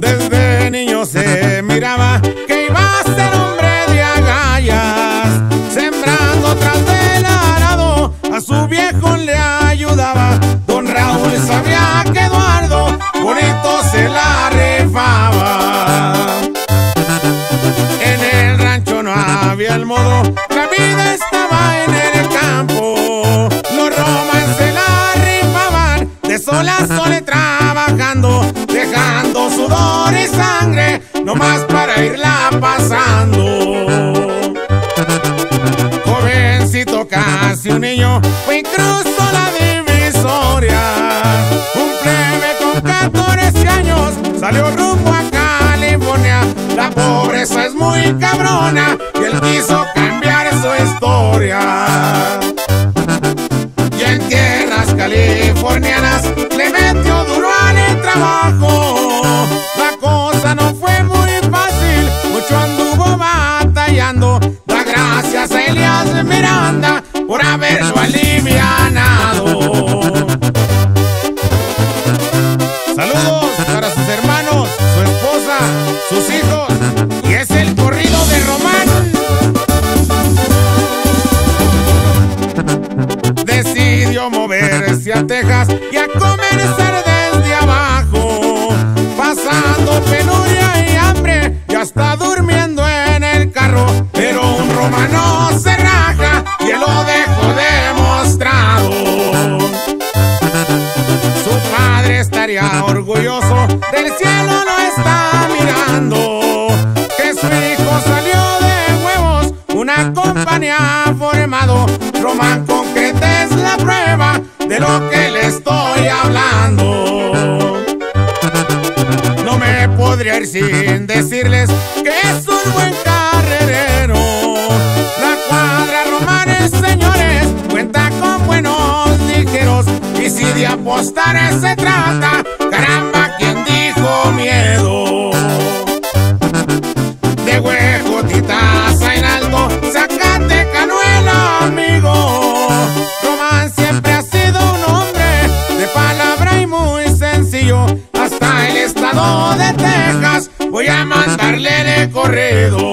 Desde niño se miraba había el modo, la vida estaba en el campo. Los romans se la rifaban, de sol a sol trabajando, dejando sudor y sangre, nomás para irla pasando. Jovencito, casi un niño, fue cruzó la divisoria. Un plebe con 14 años salió rumbo a California. La pobreza es muy cabrona quiso cambiar su historia. Y en tierras californianas le metió duro en el trabajo. La cosa no fue muy fácil, mucho anduvo batallando. Da gracias a Elias Miranda por haberlo alivianado. Decidió moverse a Texas y a comenzar desde abajo. Pasando penuria y hambre y hasta durmiendo en el carro. Pero un romano se raja y él lo dejó demostrado. Su padre estaría orgulloso, del cielo lo está mirando. Que su hijo salió de huevos, una compañía formado. Román concreta es la prueba de lo que le estoy hablando. No me podría ir sin decirles que es un buen carrerero. La cuadra Romanes, señores, cuenta con buenos ligeros. Y si de apostar se trata, caramba, estado de Texas voy a mandarle de corrido.